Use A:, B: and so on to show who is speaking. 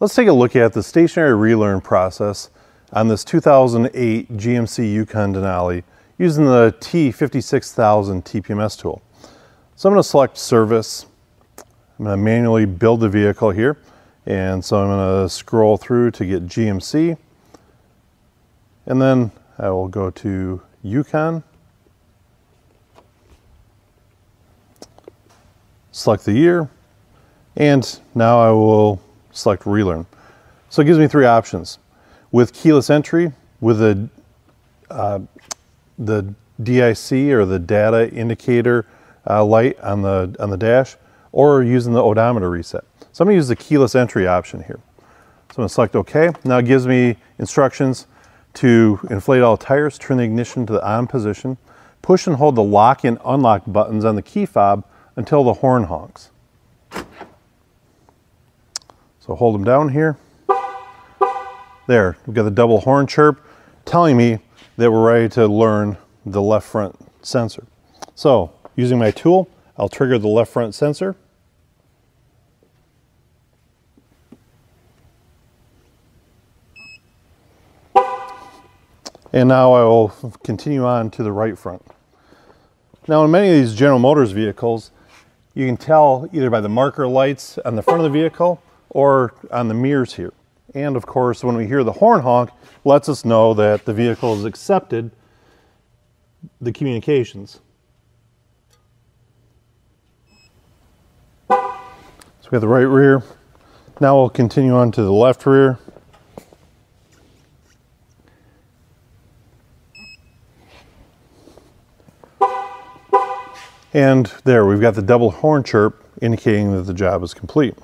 A: Let's take a look at the stationary relearn process on this 2008 GMC Yukon Denali using the T56000 TPMS tool. So I'm going to select service. I'm going to manually build the vehicle here. And so I'm going to scroll through to get GMC. And then I will go to Yukon. Select the year. And now I will select relearn. So it gives me three options. With keyless entry, with the, uh, the DIC or the data indicator uh, light on the, on the dash, or using the odometer reset. So I'm gonna use the keyless entry option here. So I'm gonna select OK. Now it gives me instructions to inflate all tires, turn the ignition to the on position, push and hold the lock and unlock buttons on the key fob until the horn honks. So hold them down here. There, we've got the double horn chirp telling me that we're ready to learn the left front sensor. So using my tool, I'll trigger the left front sensor. And now I will continue on to the right front. Now in many of these General Motors vehicles, you can tell either by the marker lights on the front of the vehicle or on the mirrors here. And of course, when we hear the horn honk, lets us know that the vehicle has accepted the communications. So we have the right rear. Now we'll continue on to the left rear. And there, we've got the double horn chirp indicating that the job is complete.